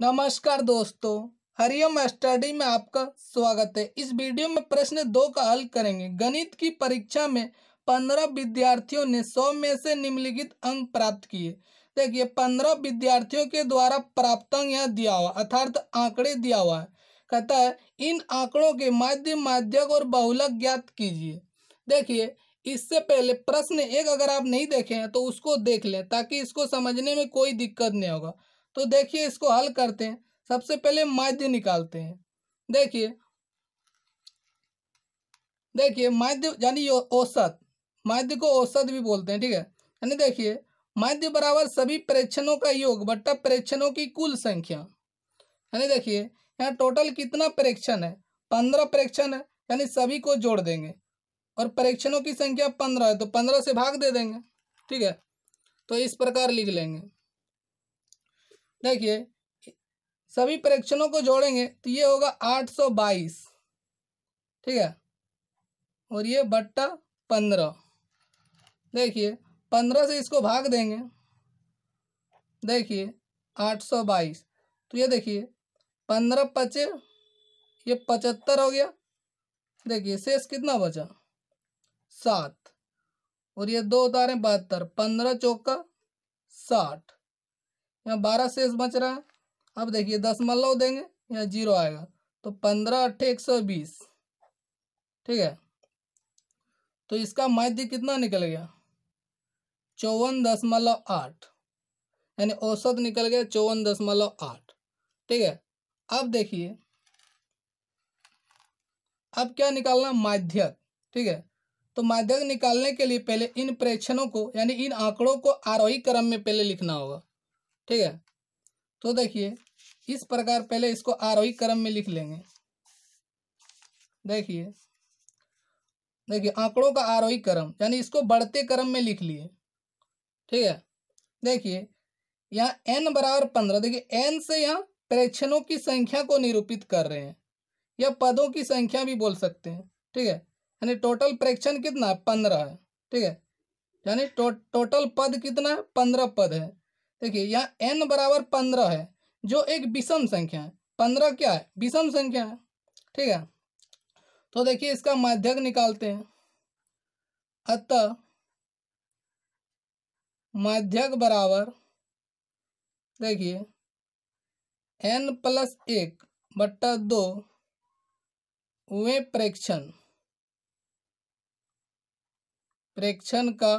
नमस्कार दोस्तों, हरिओम स्टडी में आपका स्वागत है। इस वीडियो में प्रश्न दो का हल करेंगे। गणित की परीक्षा में पंद्रह विद्यार्थियों ने सौ में से निम्नलिखित अंक प्राप्त किए। देखिए, पंद्रह विद्यार्थियों के द्वारा प्राप्त अंक यहाँ दिया हुआ, अर्थात आंकड़े दिया हुआ है। कहता है, इन आंकड़ों के माध्य माध्यक और बहुलक ज्ञात कीजिए। देखिए, इससे पहले प्रश्न एक अगर आप नहीं देखे हैं तो उसको देख लें, ताकि इसको समझने में कोई दिक्कत नहीं होगा। तो देखिए इसको हल करते हैं। सबसे पहले माध्य निकालते हैं। देखिए देखिए माध्य यानी औसत। माध्य को औसत भी बोलते हैं, ठीक है? यानी देखिए, माध्य बराबर सभी प्रेक्षणों का योग बट्टा प्रेक्षणों की कुल संख्या। यानी देखिए, यहाँ टोटल कितना प्रेक्षण है? पंद्रह प्रेक्षण है, यानी सभी को जोड़ देंगे। और परीक्षणों की संख्या पंद्रह है तो पंद्रह से भाग दे देंगे, ठीक है? तो इस प्रकार लिख लेंगे। देखिए, सभी परीक्षणों को जोड़ेंगे तो ये होगा आठ सौ बाईस। ठीक है? और ये बट्टा पंद्रह। देखिए, पंद्रह से इसको भाग देंगे। देखिए, आठ सौ बाईस। तो ये देखिए, पंद्रह पचे, ये पचहत्तर हो गया। देखिए, शेष कितना बचा? सात। और ये दो उतारे बहत्तर, पंद्रह चौका साठ। यहाँ बारह शेष बच रहा है। अब देखिए दशमलव देंगे, यहाँ ज़ीरो आएगा। तो पंद्रह अट्ठे एक सौ बीस, ठीक है? तो इसका माध्य कितना निकल गया? चौवन दशमलव आठ, यानी औसत निकल गया चौवन दशमलव आठ, ठीक है? अब देखिए, अब क्या निकालना माध्यक, ठीक है? तो माध्यक निकालने के लिए पहले इन प्रेक्षणों को, यानी इन आंकड़ों को आरोही क्रम में पहले लिखना होगा। ठीक है? तो देखिए इस प्रकार पहले इसको आरोही क्रम में लिख लेंगे। देखिए देखिए आंकड़ों का आरोही क्रम यानी इसको बढ़ते क्रम में लिख लिए। ठीक है? देखिए यहाँ एन बराबर पंद्रह देखिए एन से यहाँ प्रेक्षणों की संख्या को निरूपित कर रहे हैं। या पदों की संख्या भी बोल सकते हैं। ठीक है? यानी टोटल प्रेक्षण कितना है? पंद्रह है। ठीक है? यानी टो, टोटल पद कितना है? पंद्रह पद है। देखिए, यहाँ एन बराबर पंद्रह है, जो एक विषम संख्या है। पंद्रह क्या है? विषम संख्या है, ठीक है? तो देखिए, इसका माध्यक निकालते हैं। अतः माध्यक बराबर, देखिए एन प्लस एक बट्टा दो, वे प्रेक्षण प्रेक्षण का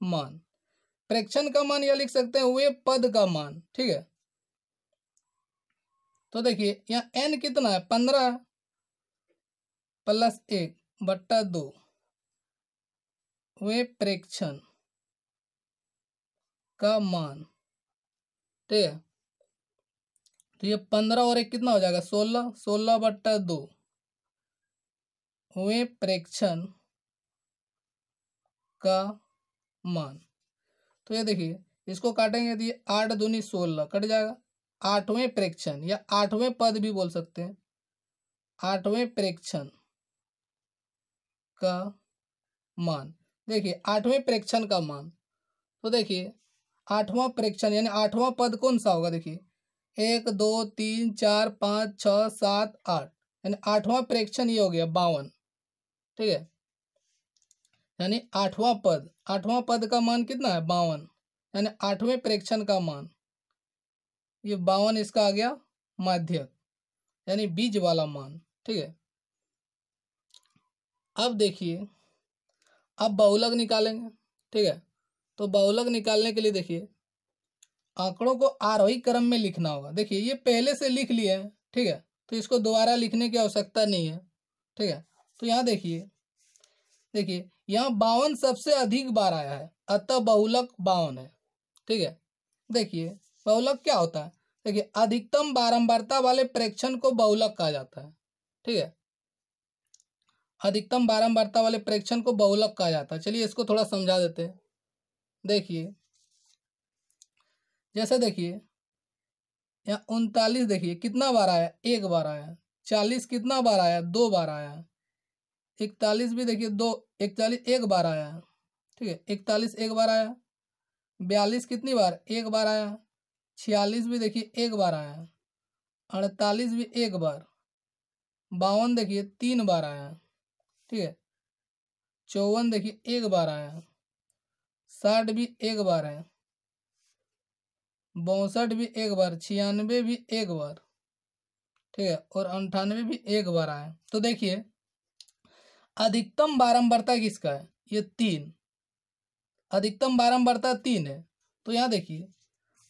मान। प्रेक्षण का मान यह लिख सकते हैं, वे पद का मान, ठीक है? तो देखिए, यहाँ एन कितना है? पंद्रह प्लस एक बट्टा दो। वे प्रेक्षण का मान, ठीक है? तो ये पंद्रह और एक कितना हो जाएगा? सोलह सोलह बट्टा दो। वे प्रेक्षण का मान। तो ये देखिए, इसको काटेंगे तो ये आठ दूनी सोलह, कट जाएगा। आठवें प्रेक्षण या आठवें पद भी बोल सकते हैं। आठवें प्रेक्षण का मान। देखिए, आठवें प्रेक्षण का मान। तो देखिए, आठवां प्रेक्षण यानी आठवां पद कौन सा होगा? देखिए, एक, दो, तीन, चार, पाँच, छ, सात, आठ। यानी आठवां प्रेक्षण ये हो गया, बावन। ठीक है? यानी आठवां पद। आठवां पद का मान कितना है? बावन। यानी आठवें प्रेक्षण का मान। ये बावन इसका आ गया माध्यक। यानी बीज वाला मान। ठीक है? अब देखिए, अब बहुलक निकालेंगे। ठीक है? तो बहुलक निकालने के लिए देखिए, आंकड़ों को आरोही क्रम में लिखना होगा। देखिए, ये पहले से लिख लिए हैं। ठीक है? तो इसको दोबारा लिखने की आवश्यकता नहीं है। ठीक है? तो यहाँ देखिए देखिए यहाँ बावन सबसे अधिक बार आया है, अतः बहुलक बावन है, ठीक है? देखिए, बहुलक क्या होता है? देखिए, अधिकतम बारंबारता वाले प्रेक्षण को बहुलक कहा जाता है, ठीक है? अधिकतम बारंबारता वाले प्रेक्षण को बहुलक कहा जाता है। चलिए इसको थोड़ा समझा देते हैं। देखिए, जैसे देखिए, यहाँ उनतालीस देखिए, कितना बार आया? एक बार आया। चालीस कितना बार आया? दो बार आया। इकतालीस भी देखिए, दो, इकतालीस एक बार आया ठीक है, इकतालीस एक बार आया, बयालीस कितनी बार? एक बार आया, छियालीस भी देखिए, एक बार आया, अड़तालीस भी एक बार, बावन देखिए, तीन बार आया, ठीक है, चौवन देखिए, एक बार आया, साठ भी एक बार है, बौसठ भी एक बार, छियानवे भी एक बार, ठीक है, और अंठानवे भी एक बार आया तो देखिए अधिकतम बारंबारता किसका है? ये तीन। अधिकतम बारंबारता तीन है। तो यहाँ देखिए,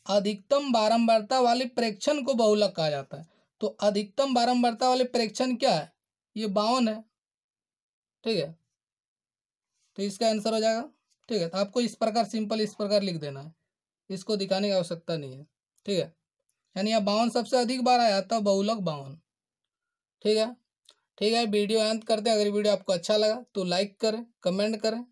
अधिकतम बारंबारता वाले प्रेक्षण को बहुलक कहा जाता है। तो अधिकतम बारंबारता वाले प्रेक्षण क्या है? ये बावन है। ठीक है? तो इसका आंसर हो जाएगा। ठीक है? तो आपको इस प्रकार सिंपल इस प्रकार लिख देना है। इसको दिखाने की आवश्यकता नहीं है। ठीक है? यानी यहाँ बावन सबसे अधिक बार आया था, बहुलक बावन। ठीक है? ठीक है, वीडियो अंत करते हैं। अगर वीडियो आपको अच्छा लगा तो लाइक करें, कमेंट करें।